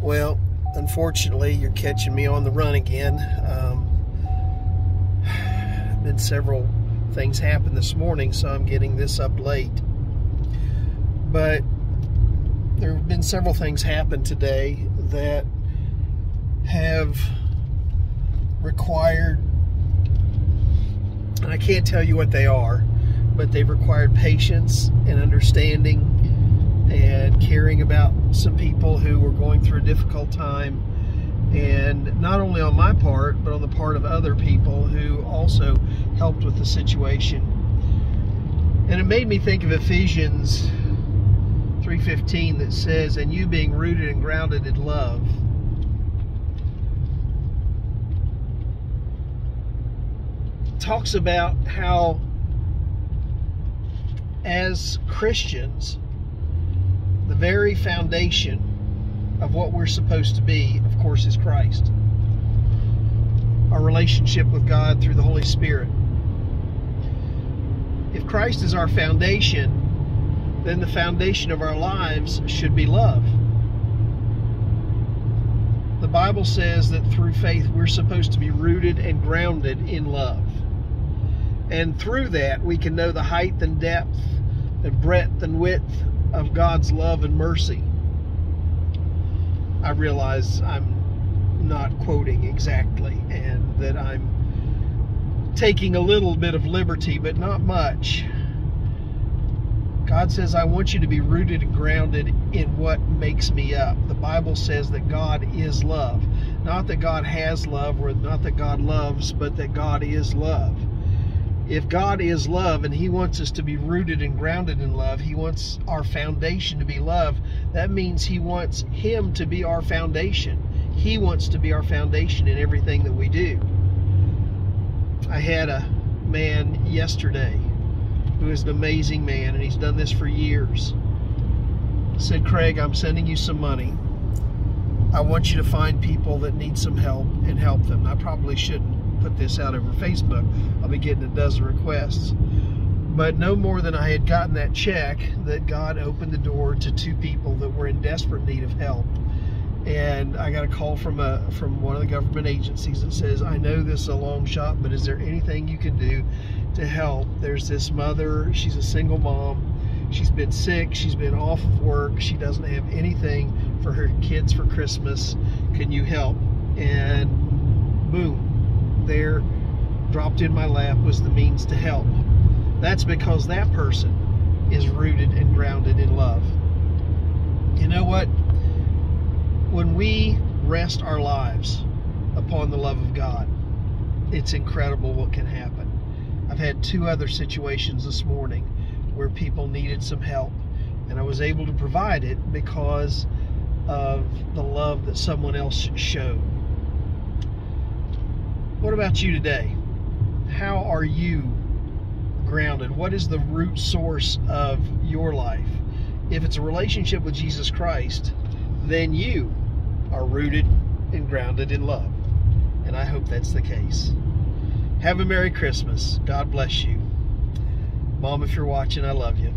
Well, unfortunately, you're catching me on the run again. Um, been several things happen this morning, so I'm getting this up late. But there have been several things happen today that have required, and I can't tell you what they are, but they've required patience and understanding and caring about some people who were going through a difficult time. And not only on my part but on the part of other people who also helped with the situation. And it made me think of Ephesians 3:15 that says and you being rooted and grounded in love. Talks about how as Christians the very foundation of what we're supposed to be, of course, is Christ. Our relationship with God through the Holy Spirit. If Christ is our foundation, then the foundation of our lives should be love. The Bible says that through faith we're supposed to be rooted and grounded in love. And through that we can know the height and depth and breadth and width of God's love and mercy. I realize I'm not quoting exactly and that I'm taking a little bit of liberty, but not much. God says, I want you to be rooted and grounded in what makes me up. The Bible says that God is love. Not that God has love or not that God loves, but that God is love if God is love and He wants us to be rooted and grounded in love, He wants our foundation to be love, that means He wants Him to be our foundation. He wants to be our foundation in everything that we do. I had a man yesterday who is an amazing man, and he's done this for years. Said, Craig, I'm sending you some money. I want you to find people that need some help and help them. I probably shouldn't put this out over Facebook, I'll be getting a dozen requests. But no more than I had gotten that check, that God opened the door to two people that were in desperate need of help. And I got a call from a from one of the government agencies that says, "I know this is a long shot, but is there anything you can do to help?" There's this mother. She's a single mom. She's been sick. She's been off of work. She doesn't have anything for her kids for Christmas. Can you help? And boom, there dropped in my lap was the means to help. That's because that person is rooted and grounded in love. You know what? When we rest our lives upon the love of God, it's incredible what can happen. I've had two other situations this morning where people needed some help, and I was able to provide it because of the love that someone else showed. What about you today? How are you grounded? What is the root source of your life? If it's a relationship with Jesus Christ, then you are rooted and grounded in love. And I hope that's the case. Have a Merry Christmas. God bless you. Mom, if you're watching, I love you.